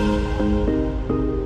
うん。